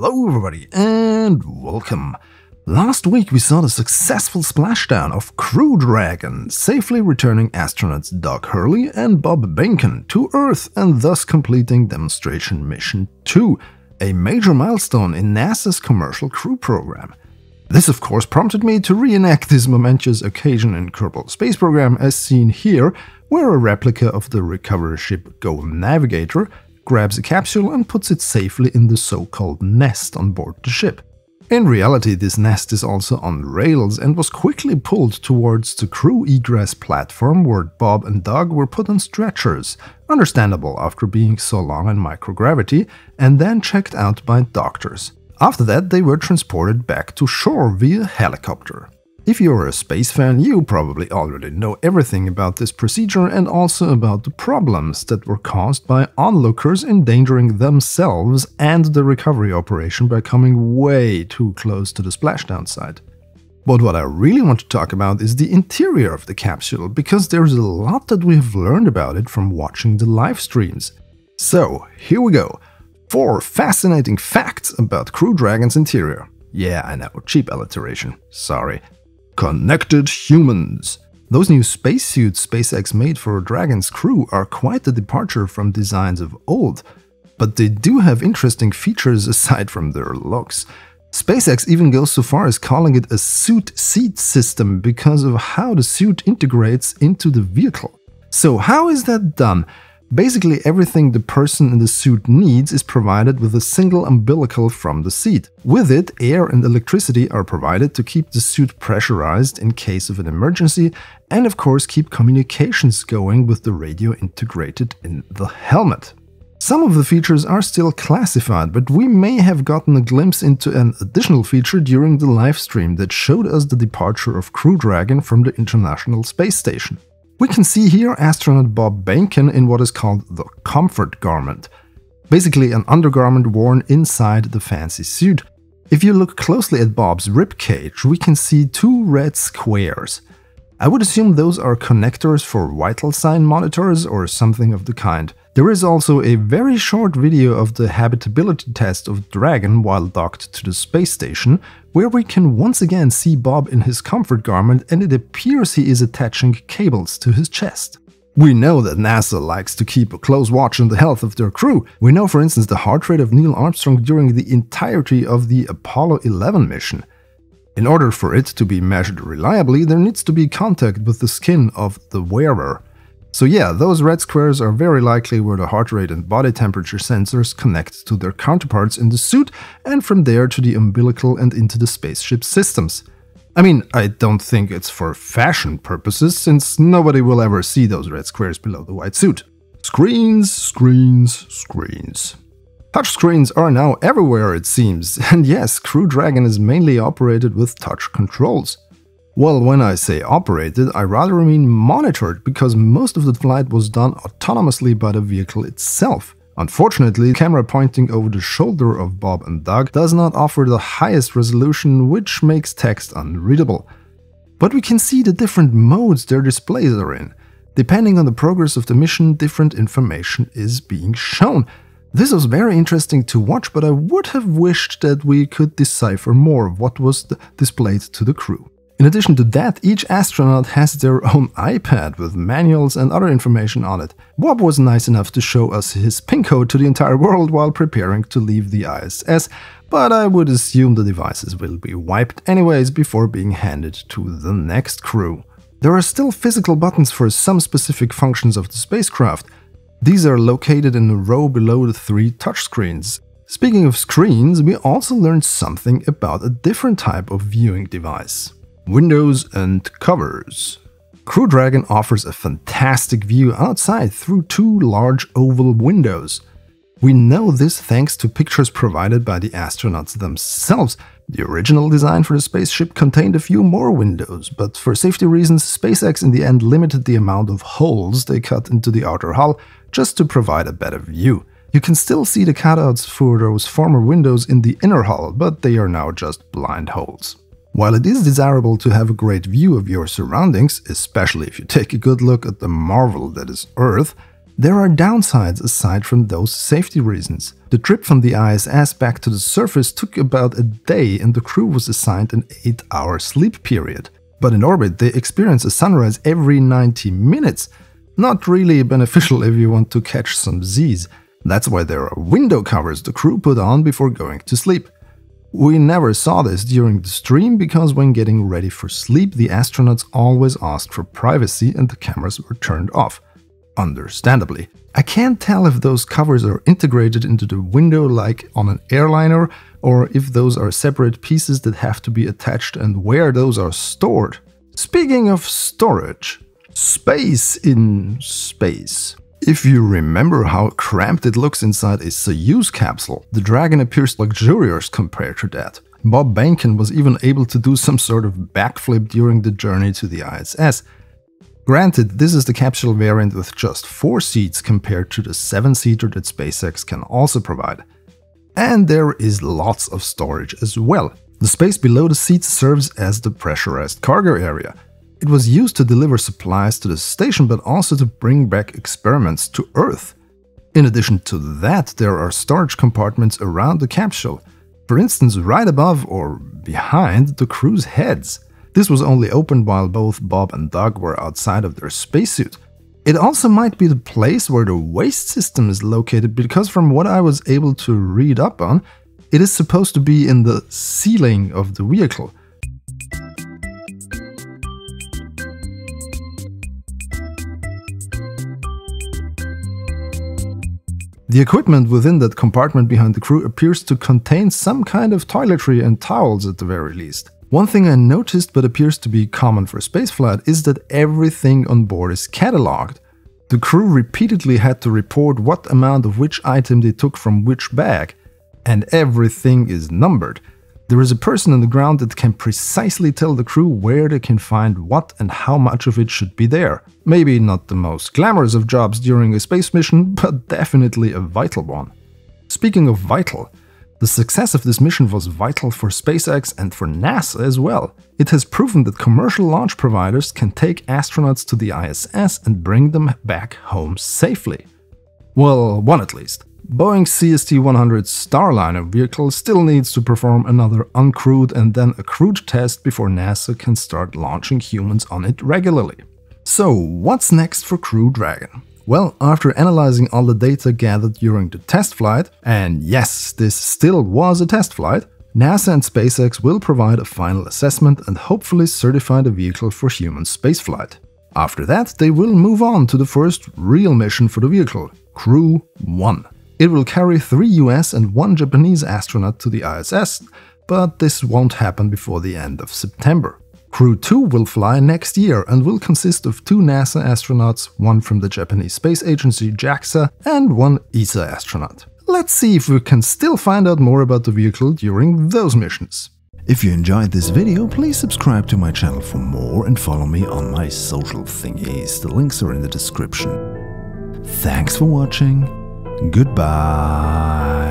Hello, everybody, and welcome. Last week we saw the successful splashdown of Crew Dragon, safely returning astronauts Doug Hurley and Bob Behnken to Earth and thus completing Demonstration Mission 2, a major milestone in NASA's Commercial Crew Program. This, of course, prompted me to reenact this momentous occasion in Kerbal Space Program as seen here, where a replica of the recovery ship GO Navigator grabs a capsule and puts it safely in the so-called nest on board the ship. In reality, this nest is also on rails and was quickly pulled towards the crew egress platform where Bob and Doug were put on stretchers, understandable after being so long in microgravity, and then checked out by doctors. After that, they were transported back to shore via helicopter. If you're a space fan, you probably already know everything about this procedure and also about the problems that were caused by onlookers endangering themselves and the recovery operation by coming way too close to the splashdown site. But what I really want to talk about is the interior of the capsule, because there's a lot that we have learned about it from watching the live streams. So, here we go. Four fascinating facts about Crew Dragon's interior. Yeah, I know, cheap alliteration. Sorry. Connected humans. Those new spacesuits SpaceX made for Dragon's crew are quite a departure from designs of old, but they do have interesting features aside from their looks. SpaceX even goes so far as calling it a suit seat system because of how the suit integrates into the vehicle. So, how is that done? Basically, everything the person in the suit needs is provided with a single umbilical from the seat. With it, air and electricity are provided to keep the suit pressurized in case of an emergency, and of course, keep communications going with the radio integrated in the helmet. Some of the features are still classified, but we may have gotten a glimpse into an additional feature during the live stream that showed us the departure of Crew Dragon from the International Space Station. We can see here astronaut Bob Behnken in what is called the comfort garment, basically an undergarment worn inside the fancy suit. If you look closely at Bob's ribcage, we can see two red squares. I would assume those are connectors for vital sign monitors or something of the kind. There is also a very short video of the habitability test of Dragon while docked to the space station, where we can once again see Bob in his comfort garment and it appears he is attaching cables to his chest. We know that NASA likes to keep a close watch on the health of their crew. We know, for instance, the heart rate of Neil Armstrong during the entirety of the Apollo 11 mission. In order for it to be measured reliably, there needs to be contact with the skin of the wearer. So yeah, those red squares are very likely where the heart rate and body temperature sensors connect to their counterparts in the suit and from there to the umbilical and into the spaceship systems. I mean, I don't think it's for fashion purposes, since nobody will ever see those red squares below the white suit. Screens, screens, screens. Touchscreens are now everywhere, it seems, and yes, Crew Dragon is mainly operated with touch controls. Well, when I say operated, I rather mean monitored, because most of the flight was done autonomously by the vehicle itself. Unfortunately, camera pointing over the shoulder of Bob and Doug does not offer the highest resolution, which makes text unreadable. But we can see the different modes their displays are in. Depending on the progress of the mission, different information is being shown. This was very interesting to watch, but I would have wished that we could decipher more of what was displayed to the crew. In addition to that, each astronaut has their own iPad with manuals and other information on it. Bob was nice enough to show us his pin code to the entire world while preparing to leave the ISS, but I would assume the devices will be wiped anyways before being handed to the next crew. There are still physical buttons for some specific functions of the spacecraft. These are located in a row below the three touchscreens. Speaking of screens, we also learned something about a different type of viewing device windows and covers. Crew Dragon offers a fantastic view outside through two large oval windows. We know this thanks to pictures provided by the astronauts themselves. The original design for the spaceship contained a few more windows, but for safety reasons, SpaceX in the end limited the amount of holes they cut into the outer hull just to provide a better view. You can still see the cutouts for those former windows in the inner hull, but they are now just blind holes. While it is desirable to have a great view of your surroundings, especially if you take a good look at the marvel that is Earth, There are downsides aside from those safety reasons. The trip from the ISS back to the surface took about a day and the crew was assigned an 8 hour sleep period. But in orbit, they experience a sunrise every 90 minutes. Not really beneficial if you want to catch some Z's. That's why there are window covers the crew put on before going to sleep. We never saw this during the stream because when getting ready for sleep, the astronauts always asked for privacy and the cameras were turned off. Understandably. I can't tell if those covers are integrated into the window like on an airliner or if those are separate pieces that have to be attached and where those are stored. Speaking of storage, space in space. If you remember how cramped it looks inside a Soyuz capsule, the Dragon appears luxurious compared to that. Bob Behnken was even able to do some sort of backflip during the journey to the ISS. Granted, this is the capsule variant with just 4 seats compared to the 7-seater that SpaceX can also provide. And there is lots of storage as well. The space below the seats serves as the pressurized cargo area, it was used to deliver supplies to the station but also to bring back experiments to Earth. In addition to that, there are storage compartments around the capsule, for instance right above or behind the crew's heads. This was only opened while both Bob and Doug were outside of their spacesuit. It also might be the place where the waste system is located because from what I was able to read up on, it is supposed to be in the ceiling of the vehicle. The equipment within that compartment behind the crew appears to contain some kind of toiletry and towels at the very least. One thing I noticed but appears to be common for spaceflight is that everything on board is catalogued. The crew repeatedly had to report what amount of which item they took from which bag, and everything is numbered. There is a person on the ground that can precisely tell the crew where they can find what and how much of it should be there. Maybe not the most glamorous of jobs during a space mission, but definitely a vital one. Speaking of vital, the success of this mission was vital for SpaceX and for NASA as well. It has proven that commercial launch providers can take astronauts to the ISS and bring them back home safely. Well, one at least. Boeing CST-100 Starliner vehicle still needs to perform another uncrewed and then a crewed test before NASA can start launching humans on it regularly. So, what's next for Crew Dragon? Well, after analyzing all the data gathered during the test flight, and yes, this still was a test flight, NASA and SpaceX will provide a final assessment and hopefully certify the vehicle for human spaceflight. After that, they will move on to the first real mission for the vehicle, Crew 1. It will carry three US and one Japanese astronaut to the ISS, but this won't happen before the end of September. Crew 2 will fly next year and will consist of two NASA astronauts, one from the Japanese space agency JAXA and one ESA astronaut. Let's see if we can still find out more about the vehicle during those missions. If you enjoyed this video, please subscribe to my channel for more and follow me on my social thingies. The links are in the description. Thanks for watching Goodbye.